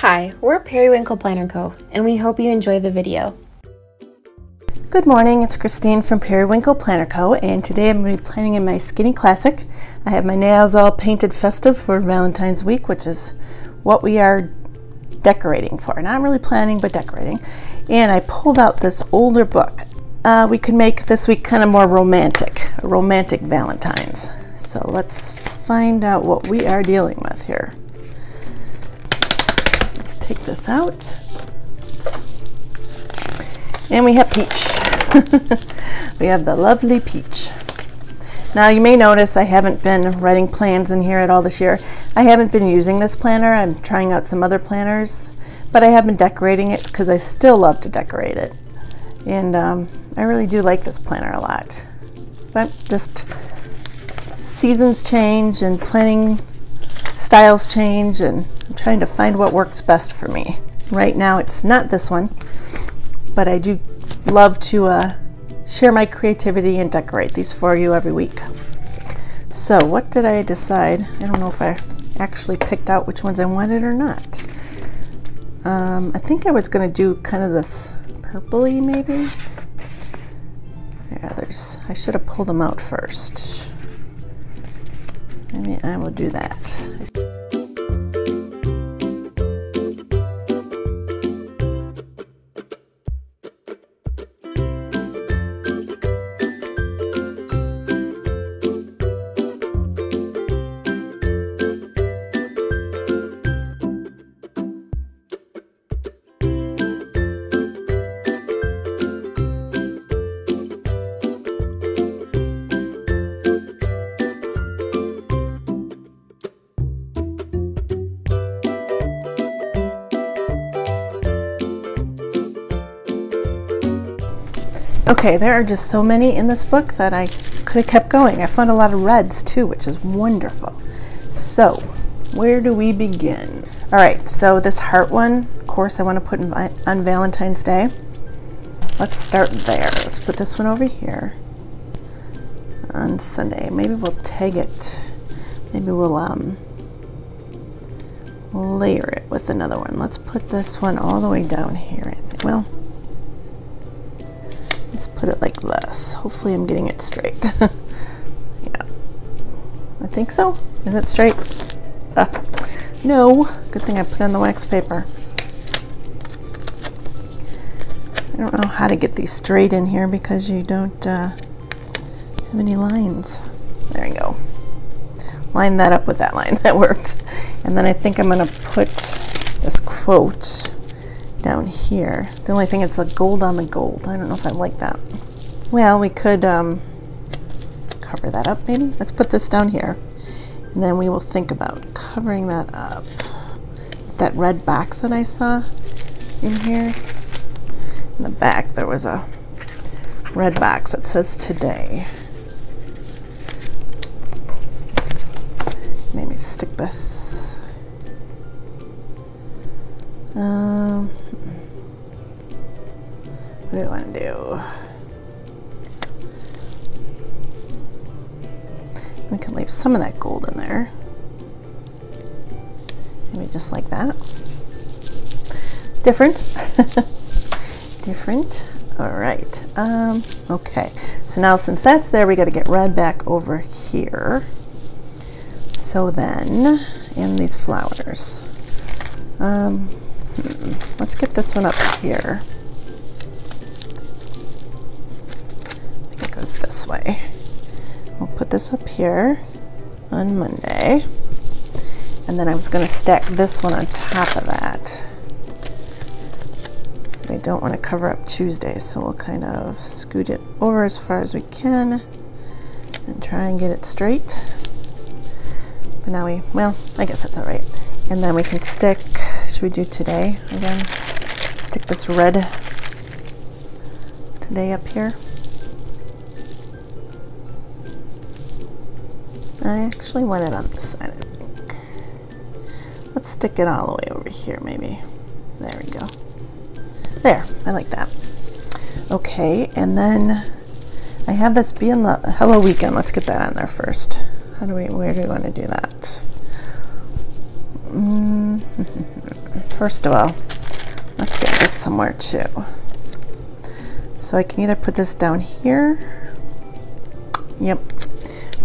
Hi, we're Periwinkle Planner Co., and we hope you enjoy the video. Good morning, it's Christine from Periwinkle Planner Co. and today I'm going to be planning in my Skinny Classic. I have my nails all painted festive for Valentine's week, which is what we are decorating for. Not really planning, but decorating. And I pulled out this older book. Uh, we could make this week kind of more romantic, romantic Valentine's. So let's find out what we are dealing with here. Take this out. And we have peach. we have the lovely peach. Now you may notice I haven't been writing plans in here at all this year. I haven't been using this planner. I'm trying out some other planners, but I have been decorating it because I still love to decorate it. And um, I really do like this planner a lot. But just seasons change and planning styles change and trying to find what works best for me. Right now it's not this one, but I do love to uh, share my creativity and decorate these for you every week. So what did I decide? I don't know if I actually picked out which ones I wanted or not. Um, I think I was going to do kind of this purpley maybe. Yeah, there's, I should have pulled them out first. Maybe I will do that. Okay, there are just so many in this book that I could have kept going. I found a lot of reds too, which is wonderful. So, where do we begin? All right, so this heart one, of course, I want to put in, on Valentine's Day. Let's start there. Let's put this one over here on Sunday. Maybe we'll tag it. Maybe we'll um, layer it with another one. Let's put this one all the way down here. Well, put it like this. Hopefully I'm getting it straight. yeah. I think so. Is it straight? Ah. No. Good thing I put on the wax paper. I don't know how to get these straight in here because you don't uh, have any lines. There you go. Line that up with that line. That worked. And then I think I'm going to put this quote down here. The only thing it's a gold on the gold. I don't know if I like that. Well, we could um, cover that up maybe. Let's put this down here. And then we will think about covering that up. That red box that I saw in here. In the back there was a red box that says today. Maybe stick this. Um, what do I want to do? We can leave some of that gold in there. Maybe just like that. Different. Different. All right. Um, okay. So now since that's there, we got to get red back over here. So then, in these flowers, um, hmm, let's get this one up here. It goes this way. We'll put this up here on Monday. And then I was going to stack this one on top of that. I don't want to cover up Tuesday, so we'll kind of scoot it over as far as we can and try and get it straight. But now we, well, I guess that's all right. And then we can stick, should we do today again? Stick this red today up here. I actually want it on this side, I think. Let's stick it all the way over here, maybe. There we go. There, I like that. Okay, and then I have this be in the Hello Weekend. Let's get that on there first. How do we, where do we want to do that? Mm -hmm. First of all, let's get this somewhere too. So I can either put this down here. Yep.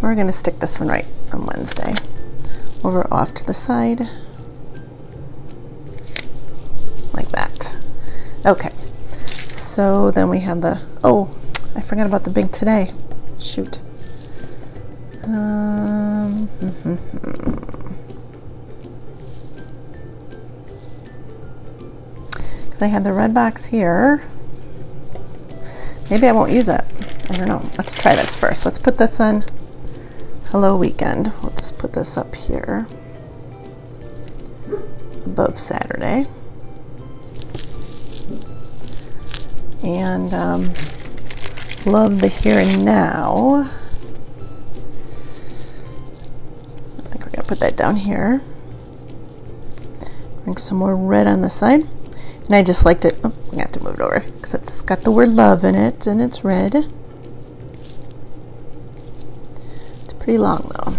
We're going to stick this one right on Wednesday. Over off to the side. Like that. Okay. So then we have the, oh, I forgot about the big today. Shoot. Um, hmm, hmm, hmm, I have the red box here. Maybe I won't use it. I don't know. Let's try this first. Let's put this on Hello Weekend. We'll just put this up here above Saturday. And um, love the here and now. I think we're going to put that down here. Bring some more red on the side. And I just liked it. Oh, I'm have to move it over because it's got the word love in it and it's red. It's pretty long though.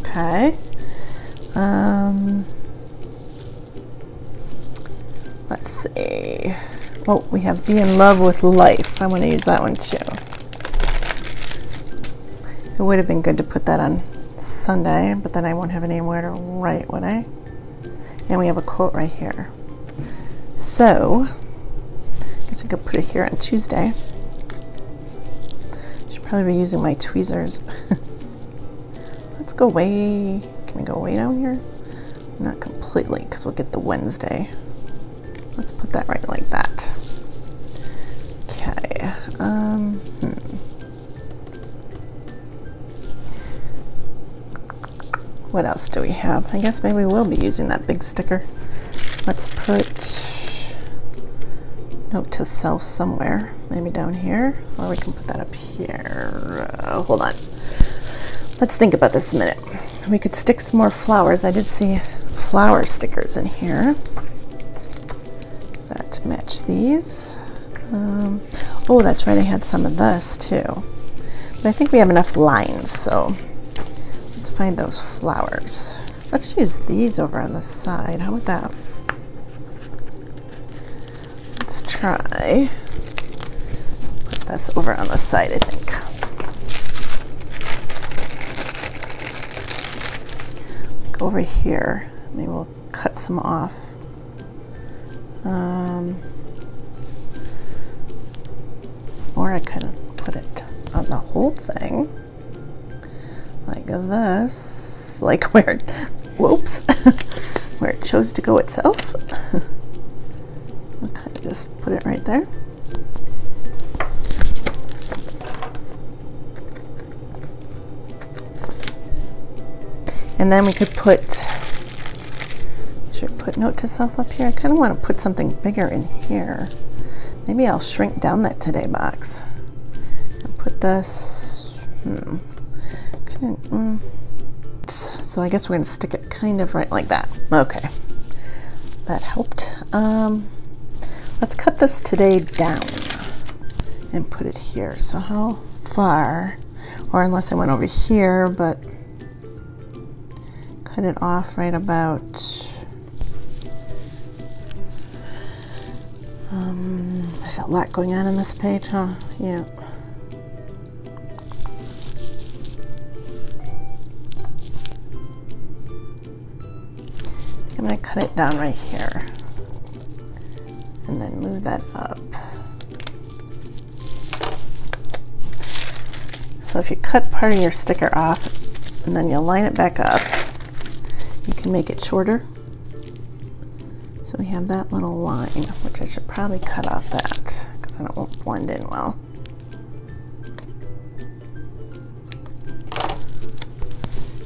Okay. Um, let's see. Oh, we have be in love with life. I want to use that one too. It would have been good to put that on Sunday, but then I won't have anywhere to write, would I? And we have a quote right here. So, I guess we could put it here on Tuesday. Should probably be using my tweezers. Let's go way, can we go way down here? Not completely, because we'll get the Wednesday. Let's put that right like that. Okay. Um, hmm. What else do we have? I guess maybe we will be using that big sticker. Let's put note to self somewhere, maybe down here, or we can put that up here. Uh, hold on. Let's think about this a minute. We could stick some more flowers. I did see flower stickers in here that match these. Um, oh, that's right, I had some of this too. But I think we have enough lines, so let's find those flowers. Let's use these over on the side. How about that? let's try put this over on the side, I think. Like over here, maybe we'll cut some off. Um, or I could put it on the whole thing like this, like where, whoops, where it chose to go itself. just put it right there. And then we could put, should put note to self up here. I kind of want to put something bigger in here. Maybe I'll shrink down that today box. And put this, hmm, kind of, mm. so I guess we're going to stick it kind of right like that. Okay, that helped. Um, Let's cut this today down and put it here. So how far, or unless I went over here, but cut it off right about, um, there's a lot going on in this page, huh? Yeah. I'm gonna cut it down right here and then move that up. So if you cut part of your sticker off and then you line it back up, you can make it shorter. So we have that little line, which I should probably cut off that because then it won't blend in well.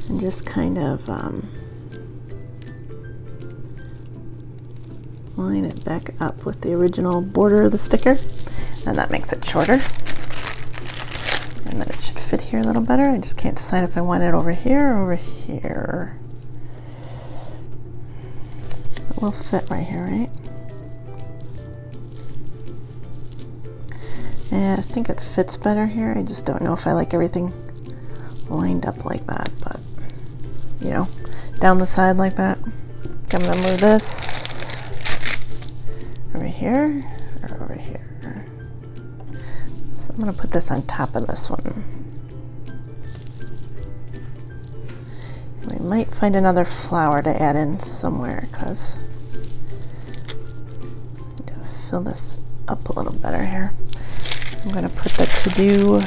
And just kind of um, line it back up with the original border of the sticker and that makes it shorter. And then it should fit here a little better. I just can't decide if I want it over here or over here. It will fit right here right? Yeah I think it fits better here. I just don't know if I like everything lined up like that but you know down the side like that. I'm gonna move this here or over here? So I'm going to put this on top of this one. We might find another flower to add in somewhere because fill this up a little better here. I'm to put the to-do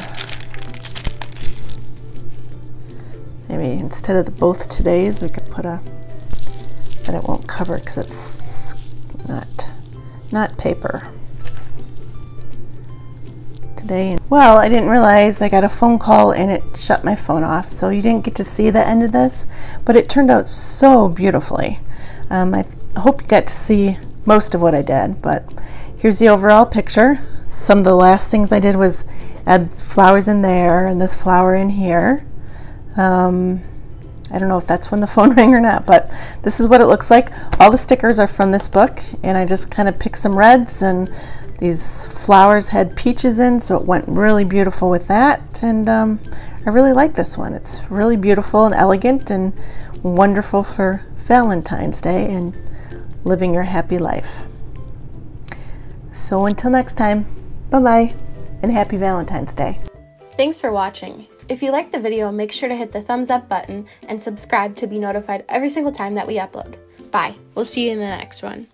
maybe instead of the both todays we could put a but it won't cover because it's not not paper today. Well, I didn't realize I got a phone call and it shut my phone off, so you didn't get to see the end of this, but it turned out so beautifully. Um, I hope you got to see most of what I did, but here's the overall picture. Some of the last things I did was add flowers in there and this flower in here. Um, I don't know if that's when the phone rang or not, but this is what it looks like. All the stickers are from this book, and I just kind of picked some reds and these flowers had peaches in, so it went really beautiful with that. And um, I really like this one. It's really beautiful and elegant and wonderful for Valentine's Day and living your happy life. So until next time, bye bye and happy Valentine's Day. Thanks for watching. If you liked the video, make sure to hit the thumbs up button and subscribe to be notified every single time that we upload. Bye. We'll see you in the next one.